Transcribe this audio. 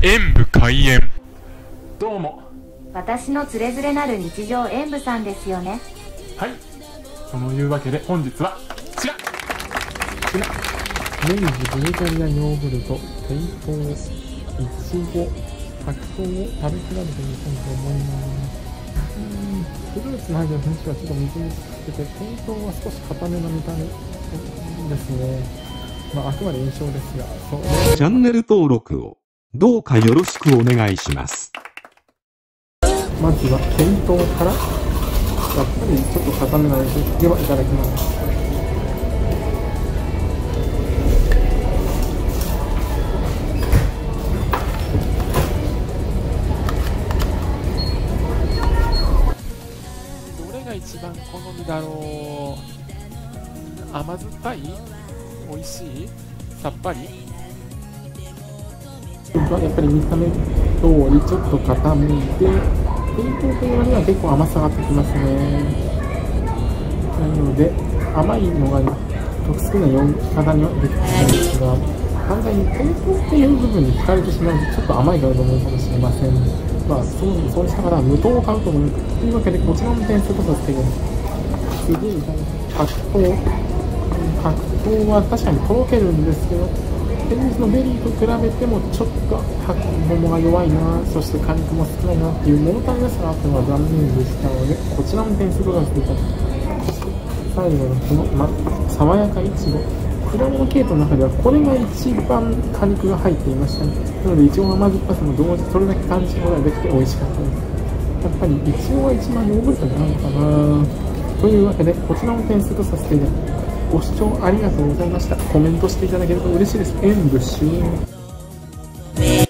演武開演。どうも。私のつれづれなる日常演舞さんですよね。はい。そのいうわけで本日はこちら。こちら明治ブルガリアヨーグルト低糖いちご白桃を食べ比べてみたいと思います。うんフルーツの入った品種はちょっとみずみずしくて低糖は少し硬めの見た目ですね。まああくまで印象ですがそうチャンネル登録をどうかよろしくお願いします。まずは店頭からやっぱりちょっと固めなのでではいただきます。どれが一番好みだろう。甘酸っぱい？美味しい？さっぱり？はやっぱり見た目通りちょっと固めで店頭という割には結構甘さがってきますねなので甘いのが好きな方にはできないんですが反対に店頭っていう部分に惹かれてしまうとちょっと甘いがと思うかもしれませんまあそうそうした方は無糖を買うと思うというわけでこちらの点数とさせてください次に白桃白桃は確かにとろけるんですけど現実のベリーと比べてもちょっと白桃が弱いなそして果肉も少ないなっていう物足りなさがあったのは残念でしたのでこちらの点数とさせていた最後のこの、ま、爽やかいちご果物系統の中ではこれが一番果肉が入っていましたねなのでいちごの甘酸っぱさも同時それだけ感じることができて美味しかった。ですやっぱりいちごが一番ヨーグルトになるのかなというわけでこちらの点数とさせていただきます。ご視聴ありがとうございました。コメントしていただけると嬉しいです。演武終演